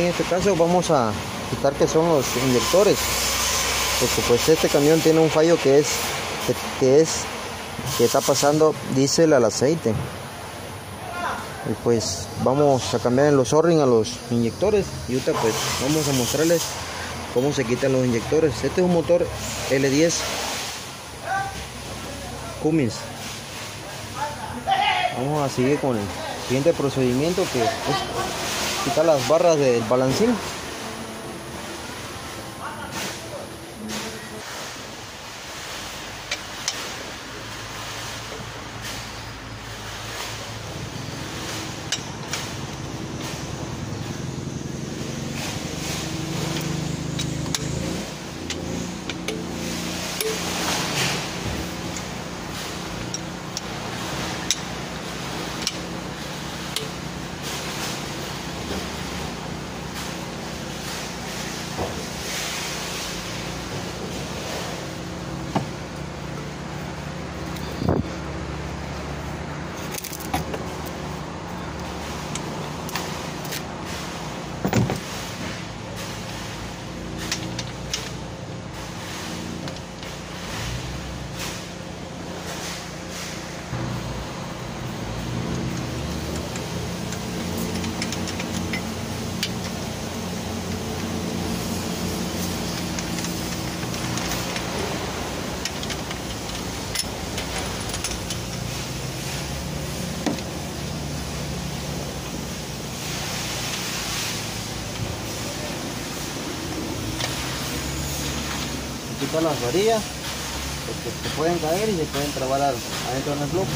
en este caso vamos a quitar que son los inyectores porque pues este camión tiene un fallo que es que, es que está pasando diésel al aceite. Y pues vamos a cambiar los o a los inyectores y ahorita pues vamos a mostrarles cómo se quitan los inyectores. Este es un motor L10 Cummins. Vamos a seguir con el siguiente procedimiento que es quitar las barras del balancín las varillas porque se pueden caer y se pueden trabar adentro del bloque.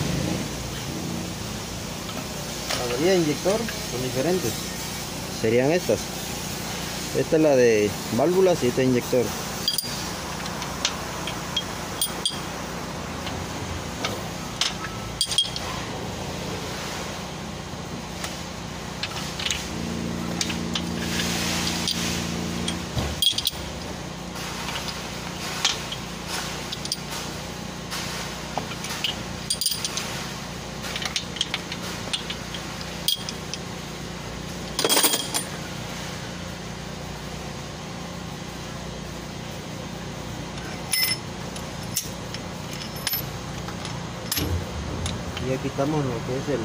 Las varillas de inyector son diferentes. Serían estas. Esta es la de válvulas y esta inyector quitamos lo que es el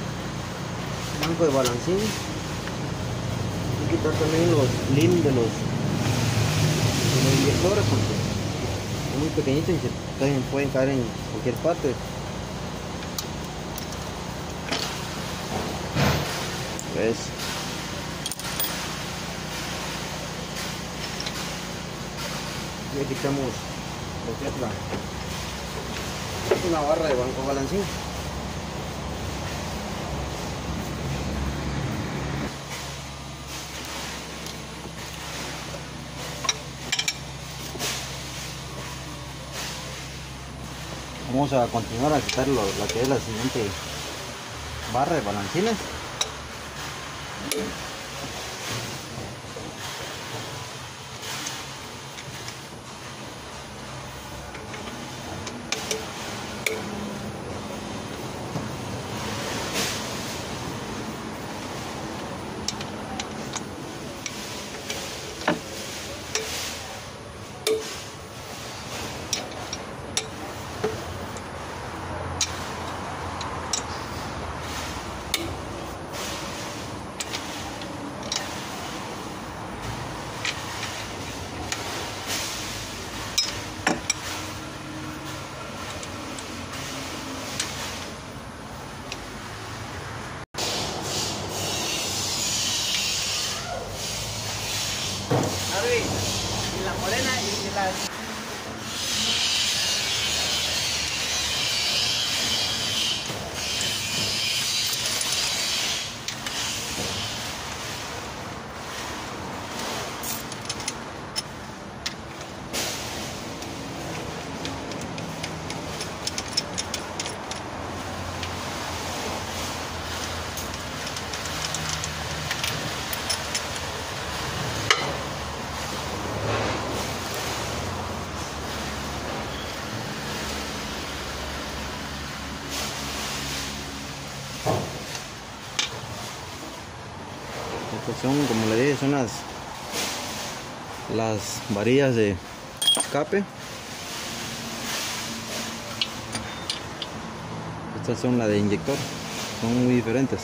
banco de balancín. Y quitar también los lim de los, de inyectores porque son muy pequeñitos y se pueden caer en cualquier parte. ¿Ves? ya quitamos lo que es la, una barra de banco balancín vamos a continuar a quitar lo, que es la siguiente barra de balancines y son, como le dije, son las, las varillas de escape. Estas son las de inyector, son muy diferentes.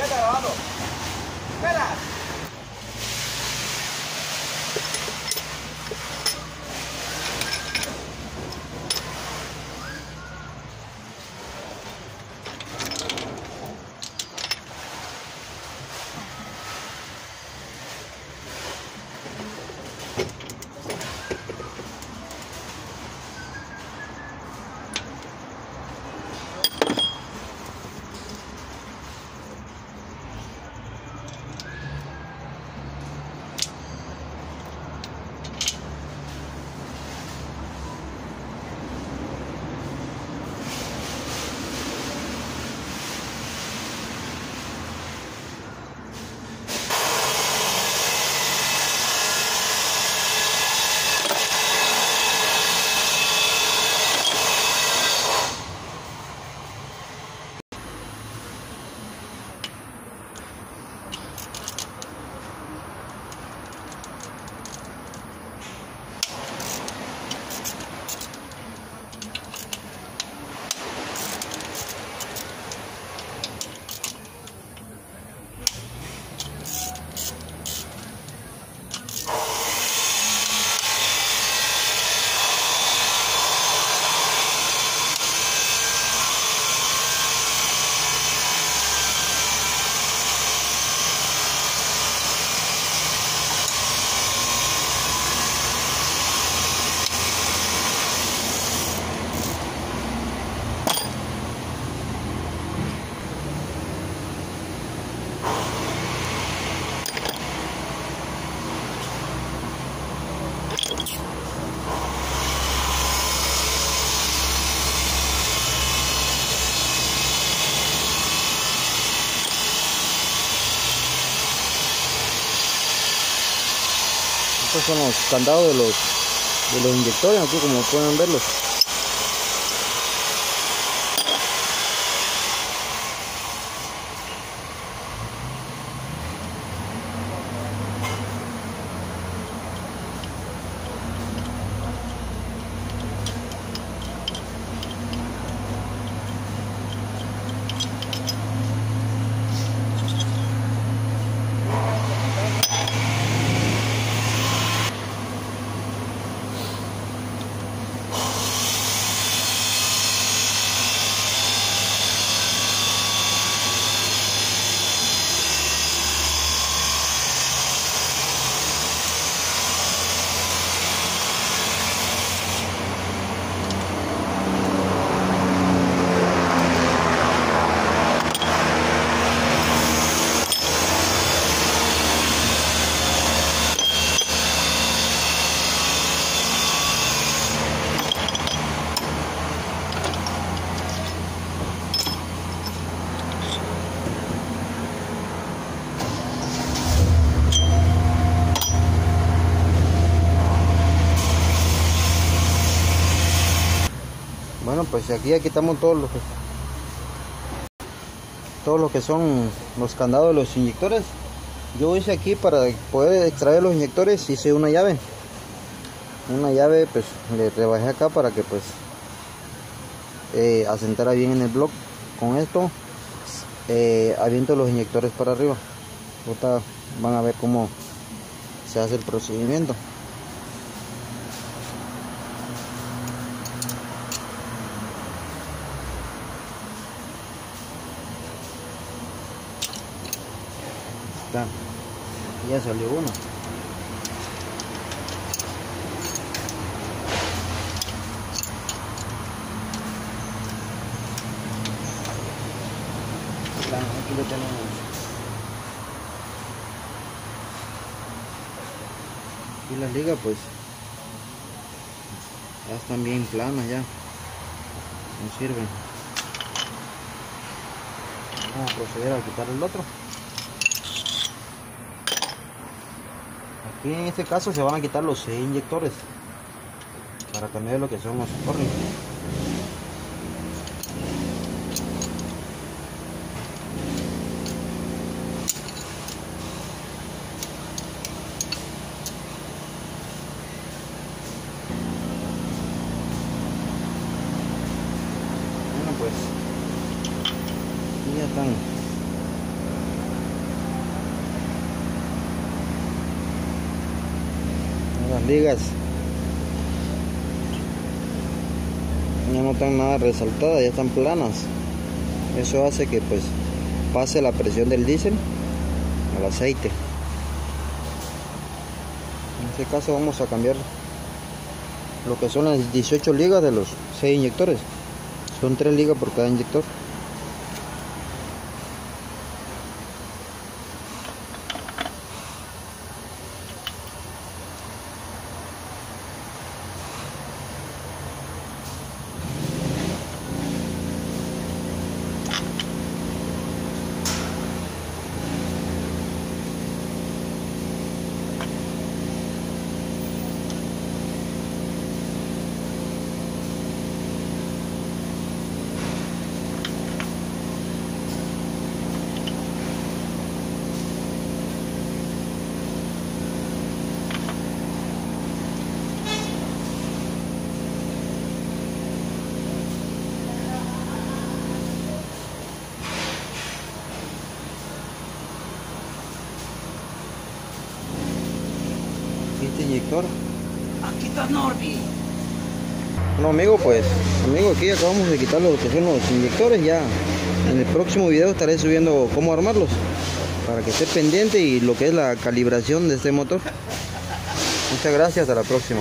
¿Qué está grabando? Espera. Son los candados de los, de los inyectores, aquí como pueden verlos. Bueno, pues aquí ya quitamos todos los que todo lo que son los candados de los inyectores. Yo hice aquí para poder extraer los inyectores, hice una llave. Una llave, pues le rebajé acá para que pues eh, asentara bien en el block. Con esto eh, aviento los inyectores para arriba. Ahorita van a ver cómo se hace el procedimiento. Ya salió uno. Aquí lo tenemos. Y las ligas pues ya están bien planas ya. No sirven. Vamos a proceder a quitar el otro. Aquí en este caso se van a quitar los inyectores para cambiar lo que son los corrios. Bueno pues aquí ya están las ligas ya no están nada resaltadas ya están planas. Eso hace que pues pase la presión del diésel al aceite. En este caso vamos a cambiar lo que son las 18 ligas de los 6 inyectores. Son 3 ligas por cada inyector este inyector Aquí está Norby. Bueno amigo pues, amigo aquí acabamos de quitar lo que son los inyectores ya en el próximo video estaré subiendo cómo armarlos para que esté pendiente y lo que es la calibración de este motor. Muchas gracias, hasta la próxima.